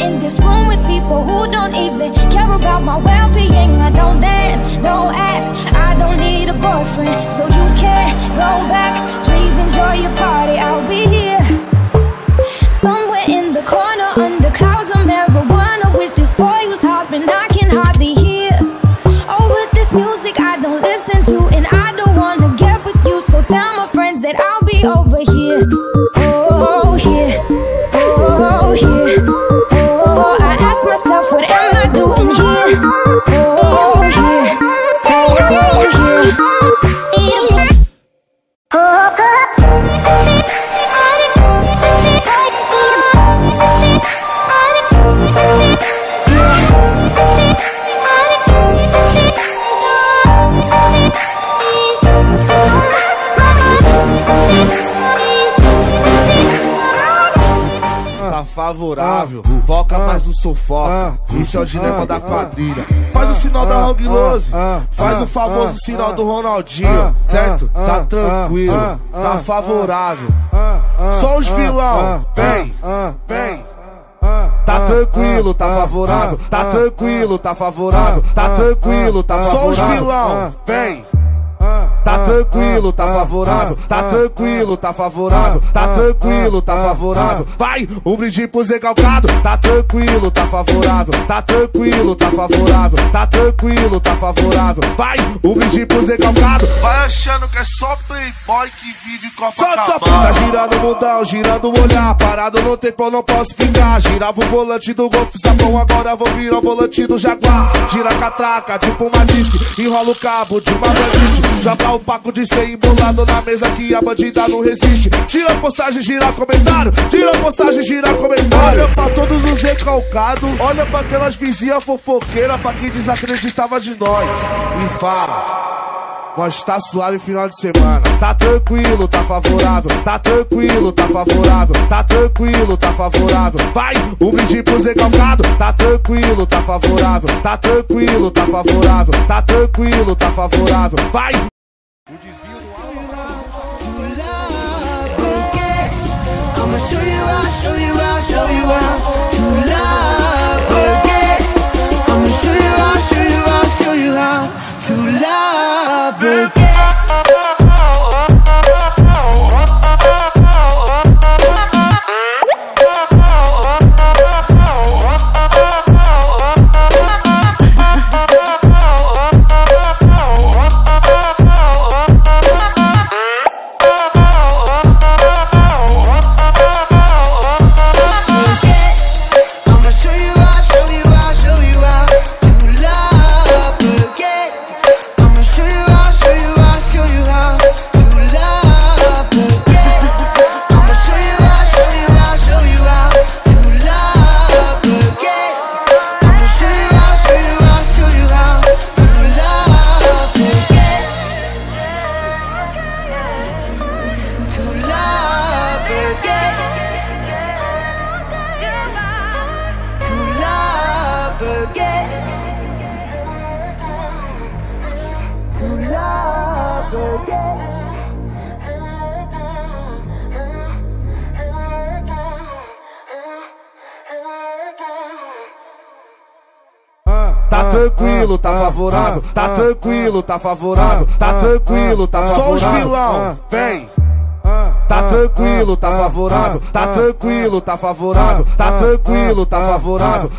in this room with people who don't even care about my well-being. I don't dance, don't ask, I don't need a boyfriend, so you can't go back. Please enjoy your party, I'll be here. Somewhere in the corner, under clouds of marijuana, with this boy who's hot, and I can hardly hear. Oh, over this music I don't listen to, and I don't wanna get with you, so tell my friends that I'll be over here. Favorável, foca mais no sufoca. Isso é o dilema da quadrilha. Faz o sinal da Hong Lose, faz o famoso sinal do Ronaldinho, certo? Tá tranquilo, tá favorável. Só os vilão, vem, vem. Tá tranquilo, tá favorável, tá tranquilo, tá favorável, tá tranquilo, tá favorável. Só os vilão, vem. Tá tranquilo, tá favorável, tá tranquilo, tá favorável, tá tranquilo, tá favorável. Vai, um brinde pro Zé Calcado, tá tranquilo, tá favorável, tá tranquilo, tá favorável, tá tranquilo, tá favorável. Vai, um brinde pro Zé Calcado. Vai achando que é só playboy que vive essa puta, Copacabana. girando o mundão, girando o olhar. Parado no tempo, não posso ficar. Girava o volante do Golf Sapão, agora vou virar o volante do Jaguar. Gira a catraca, tipo uma disque, enrola o cabo de uma bandite. Joga o paco de ser embolado na mesa que a bandida não resiste. Tira postagem, gira comentário. Tira postagem, gira comentário. Olha pra todos os recalcados, olha pra aquelas vizinhas fofoqueiras, pra quem desacreditava de nós. E fala. Nós tá suave final de semana. Tá tranquilo, tá favorável. Tá tranquilo, tá favorável. Tá tranquilo, tá favorável. Vai, um brinde pro Zé Calcado. Tá tranquilo, tá favorável. Tá tranquilo, tá favorável. Tá tranquilo, tá favorável. Vai. which is viewed to love. I'ma show you, how, show you, how, show you, how. Tá tranquilo, tá favorável. Tá tranquilo, tá favorável. Tá tranquilo, tá favorável. Só os vilão, vem. Tá tranquilo, tá favorável. Tá tranquilo, tá favorável. Tá tranquilo, tá favorável.